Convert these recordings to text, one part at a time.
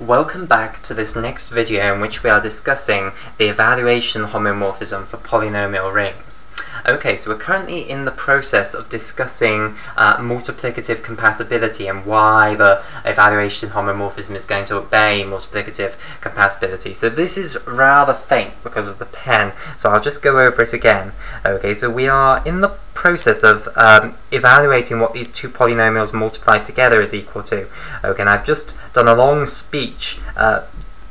Welcome back to this next video in which we are discussing the evaluation homomorphism for polynomial rings. Okay, so we're currently in the process of discussing uh, multiplicative compatibility and why the evaluation homomorphism is going to obey multiplicative compatibility. So this is rather faint because of the pen, so I'll just go over it again. Okay, so we are in the process of um, evaluating what these two polynomials multiplied together is equal to. Okay, and I've just done a long speech uh,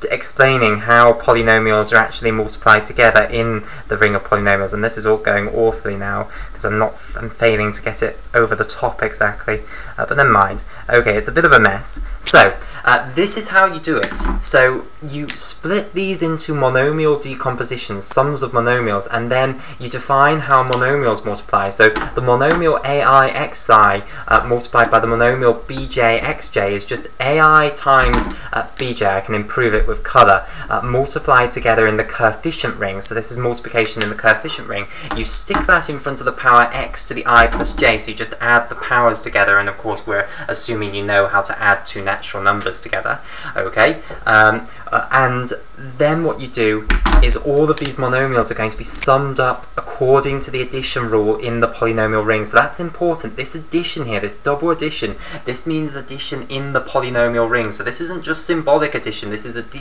explaining how polynomials are actually multiplied together in the ring of polynomials and this is all going awfully now because I'm not I'm failing to get it over the top exactly uh, but never mind. Okay it's a bit of a mess. So uh, this is how you do it. So you split these into monomial decompositions sums of monomials and then you define how monomials multiply. So the monomial ai xi uh, multiplied by the monomial bj xj is just ai times uh, bj I can improve it with colour, uh, multiplied together in the coefficient ring, so this is multiplication in the coefficient ring, you stick that in front of the power x to the i plus j, so you just add the powers together, and of course we're assuming you know how to add two natural numbers together, okay? Um, uh, and then what you do is all of these monomials are going to be summed up according to the addition rule in the polynomial ring. So that's important. This addition here, this double addition, this means addition in the polynomial ring. So this isn't just symbolic addition, this is addition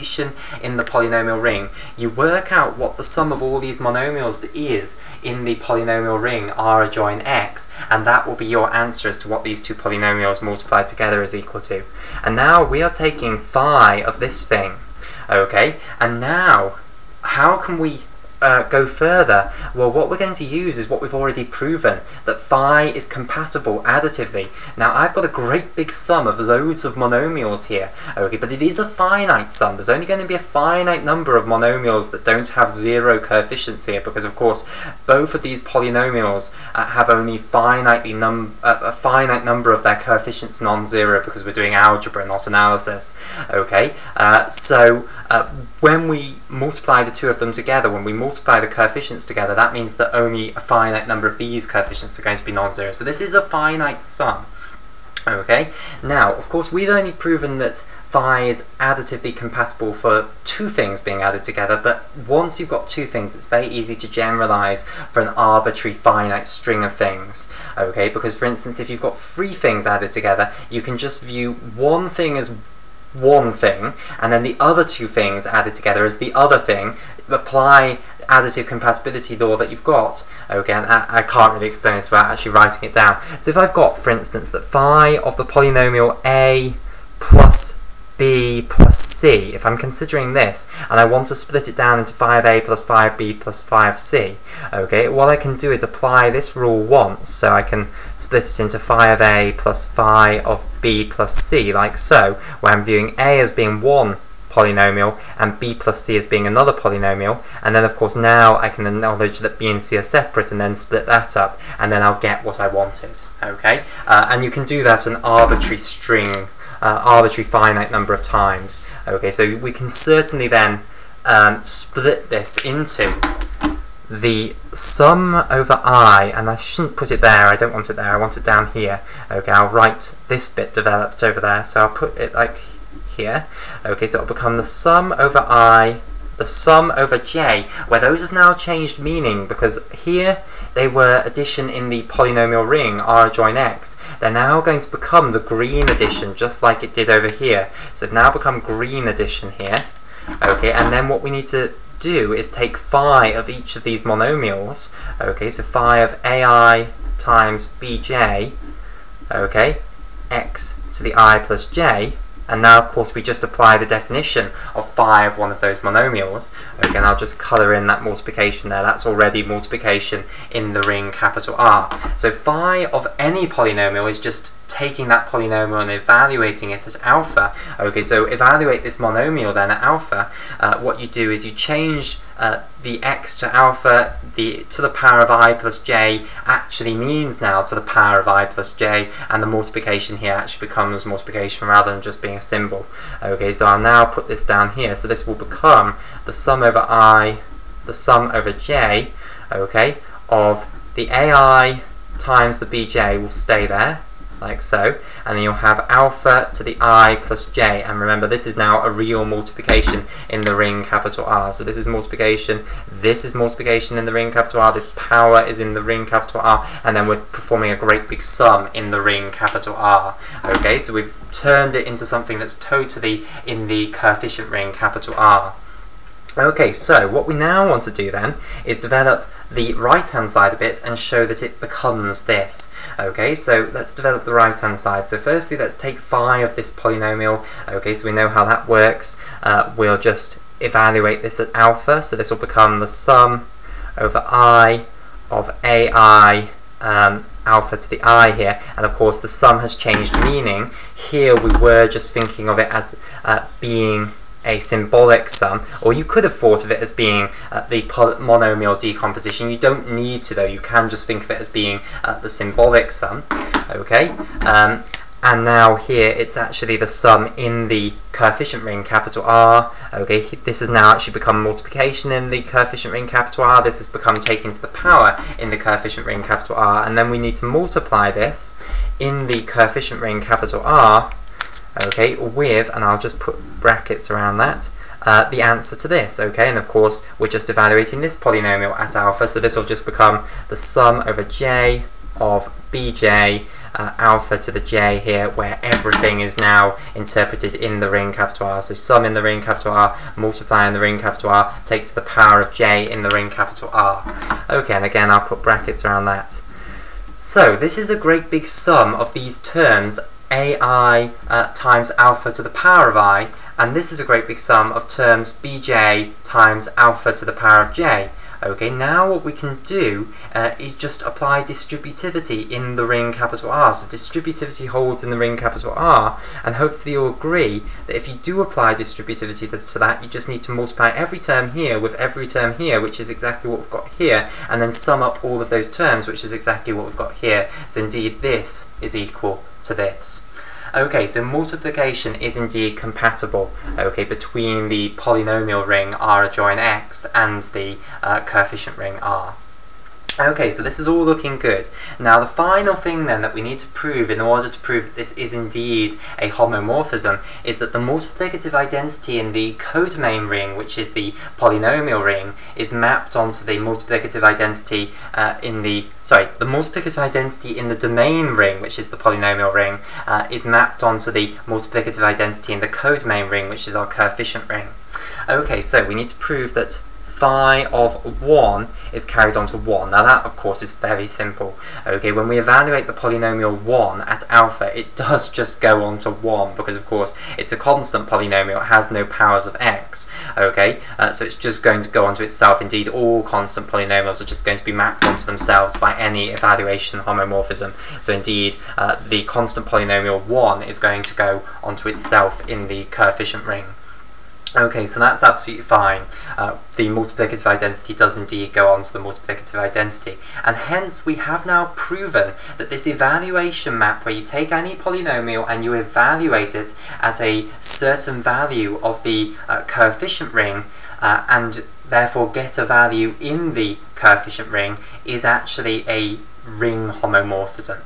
in the polynomial ring. You work out what the sum of all these monomials is in the polynomial ring r adjoin x, and that will be your answer as to what these two polynomials multiplied together is equal to. And now we are taking phi of this thing, Okay, and now, how can we uh, go further? Well, what we're going to use is what we've already proven, that phi is compatible additively. Now, I've got a great big sum of loads of monomials here, okay, but it is a finite sum. There's only going to be a finite number of monomials that don't have zero coefficients here, because, of course, both of these polynomials uh, have only finitely num uh, a finite number of their coefficients non-zero, because we're doing algebra, not analysis, okay? Uh, so, uh, when we multiply the two of them together, when we multiply the coefficients together, that means that only a finite number of these coefficients are going to be non-zero. So this is a finite sum. Okay, now, of course, we've only proven that phi is additively compatible for two things being added together, but once you've got two things, it's very easy to generalize for an arbitrary finite string of things. Okay, because for instance, if you've got three things added together, you can just view one thing as one thing, and then the other two things added together as the other thing, apply additive compatibility law that you've got. And I, I, can't really explain this without actually writing it down. So if I've got, for instance, that phi of the polynomial a plus b plus c, if I'm considering this, and I want to split it down into phi a plus phi b plus phi c, okay, what I can do is apply this rule once, so I can split it into phi a plus phi of b plus c, like so, where I'm viewing a as being one polynomial and b plus c as being another polynomial. And then of course now I can acknowledge that b and c are separate and then split that up and then I'll get what I wanted okay? Uh, and you can do that an arbitrary string uh, arbitrary finite number of times. Okay, so we can certainly then um, split this into the sum over i, and I shouldn't put it there, I don't want it there, I want it down here. Okay, I'll write this bit developed over there, so I'll put it like here. Okay, so it'll become the sum over i the sum over j, where those have now changed meaning because here they were addition in the polynomial ring r adjoin x. They're now going to become the green addition just like it did over here. So they've now become green addition here. Okay, and then what we need to do is take phi of each of these monomials. Okay, so phi of ai times bj, okay, x to the i plus j, and now, of course, we just apply the definition of phi of one of those monomials. Again, I'll just colour in that multiplication there. That's already multiplication in the ring capital R. So phi of any polynomial is just taking that polynomial and evaluating it as alpha. Okay, so evaluate this monomial then at alpha. Uh, what you do is you change uh, the x to alpha, the to the power of i plus j actually means now to the power of i plus j, and the multiplication here actually becomes multiplication rather than just being a symbol. Okay, so I'll now put this down here. So this will become the sum over i, the sum over j, okay, of the ai times the bj will stay there, like so, and then you'll have alpha to the i plus j, and remember this is now a real multiplication in the ring capital R. So this is multiplication, this is multiplication in the ring capital R, this power is in the ring capital R, and then we're performing a great big sum in the ring capital R. Okay, so we've turned it into something that's totally in the coefficient ring capital R. Okay, so what we now want to do then is develop the right hand side a bit and show that it becomes this. Okay, so let's develop the right hand side. So firstly let's take phi of this polynomial. Okay, so we know how that works. Uh, we'll just evaluate this at alpha, so this will become the sum over i of ai um, alpha to the i here, and of course the sum has changed meaning. Here we were just thinking of it as uh, being a symbolic sum, or you could have thought of it as being uh, the monomial decomposition. You don't need to though, you can just think of it as being uh, the symbolic sum. Okay, um, and now here it's actually the sum in the coefficient ring capital R. Okay, this has now actually become multiplication in the coefficient ring capital R. This has become taken to the power in the coefficient ring capital R, and then we need to multiply this in the coefficient ring capital R okay, with, and I'll just put brackets around that, uh, the answer to this, okay, and of course we're just evaluating this polynomial at alpha, so this will just become the sum over j of bj uh, alpha to the j here, where everything is now interpreted in the ring capital R. So sum in the ring capital R, multiply in the ring capital R, take to the power of j in the ring capital R. Okay, and again I'll put brackets around that. So this is a great big sum of these terms ai uh, times alpha to the power of i, and this is a great big sum of terms bj times alpha to the power of j. Okay, now what we can do uh, is just apply distributivity in the ring capital R. So distributivity holds in the ring capital R, and hopefully you'll agree that if you do apply distributivity to that, you just need to multiply every term here with every term here, which is exactly what we've got here, and then sum up all of those terms, which is exactly what we've got here. So indeed, this is equal to this. Okay, so multiplication is indeed compatible, okay, between the polynomial ring R adjoin x and the uh, coefficient ring R. Okay, so this is all looking good. Now the final thing then that we need to prove in order to prove that this is indeed a homomorphism is that the multiplicative identity in the codomain ring, which is the polynomial ring, is mapped onto the multiplicative identity uh, in the, sorry, the multiplicative identity in the domain ring, which is the polynomial ring, uh, is mapped onto the multiplicative identity in the codomain ring, which is our coefficient ring. Okay, so we need to prove that phi of 1 is carried on to 1. Now that, of course, is very simple. Okay, when we evaluate the polynomial 1 at alpha, it does just go on to 1, because, of course, it's a constant polynomial, it has no powers of x. Okay, uh, so it's just going to go onto itself. Indeed, all constant polynomials are just going to be mapped onto themselves by any evaluation homomorphism. So indeed, uh, the constant polynomial 1 is going to go onto itself in the coefficient ring. Okay, so that's absolutely fine. Uh, the multiplicative identity does indeed go on to the multiplicative identity. And hence we have now proven that this evaluation map where you take any polynomial and you evaluate it at a certain value of the uh, coefficient ring uh, and therefore get a value in the coefficient ring is actually a ring homomorphism.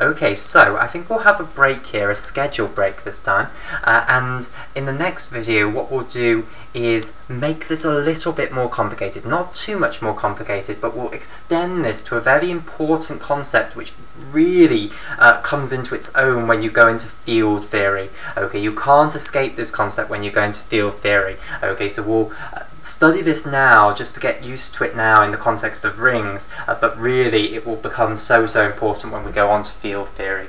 Okay, so I think we'll have a break here, a schedule break this time, uh, and in the next video what we'll do is make this a little bit more complicated. Not too much more complicated, but we'll extend this to a very important concept which really uh, comes into its own when you go into field theory. Okay, you can't escape this concept when you go into field theory. Okay, so we'll uh, study this now just to get used to it now in the context of rings, uh, but really it will become so, so important when we go on to field theory.